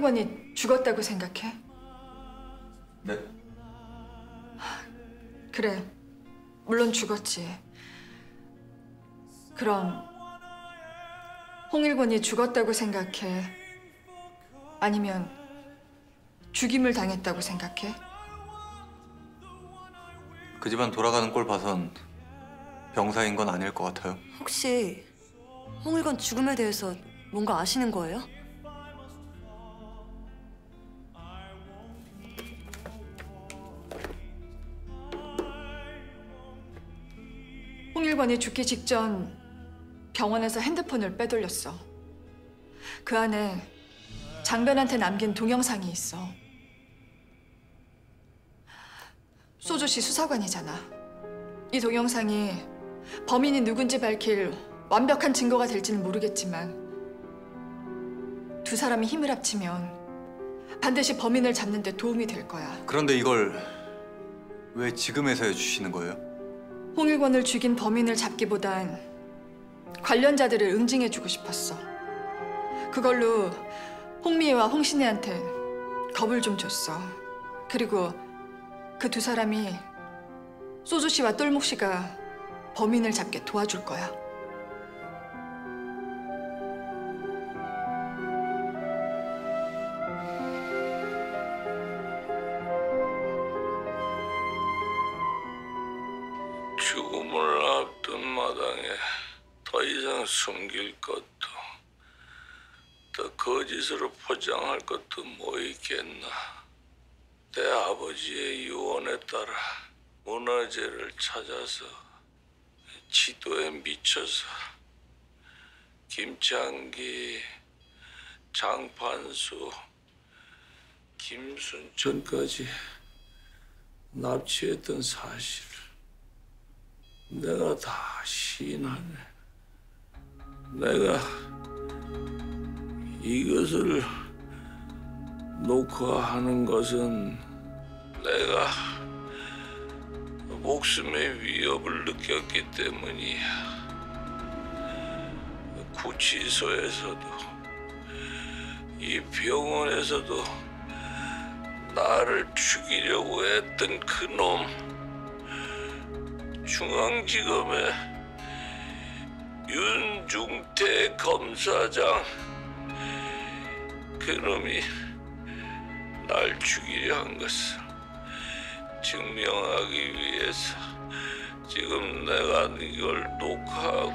홍일권이 죽었다고 생각해? 네? 그래. 물론 죽었지. 그럼 홍일권이 죽었다고 생각해? 아니면 죽임을 당했다고 생각해? 그 집안 돌아가는 꼴 봐선 병사인 건 아닐 것 같아요. 혹시 홍일건 죽음에 대해서 뭔가 아시는 거예요? 홍일권이 죽기 직전 병원에서 핸드폰을 빼돌렸어. 그 안에 장변한테 남긴 동영상이 있어. 소조 씨 수사관이잖아. 이 동영상이 범인이 누군지 밝힐 완벽한 증거가 될지는 모르겠지만 두 사람이 힘을 합치면 반드시 범인을 잡는 데 도움이 될 거야. 그런데 이걸 왜 지금에서 해주시는 거예요? 홍일권을 죽인 범인을 잡기보단 관련자들을 응징해주고 싶었어. 그걸로 홍미애와 홍신혜한테 겁을 좀 줬어. 그리고 그 두 사람이 소주 씨와 똘목 씨가 범인을 잡게 도와줄 거야. 죽음을 앞둔 마당에 더 이상 숨길 것도 더 거짓으로 포장할 것도 뭐 있겠나. 내 아버지의 유언에 따라 문화재를 찾아서 지도에 미쳐서 김창기, 장판수, 김순천까지 납치했던 사실을 내가 다 시인하네. 내가 이것을 녹화하는 것은 내가 목숨의 위협을 느꼈기 때문이야. 구치소에서도 이 병원에서도 나를 죽이려고 했던 그놈 중앙지검의 윤중태 검사장. 그놈이 날 죽이려 한 것을 증명하기 위해서 지금 내가 이걸 녹화하고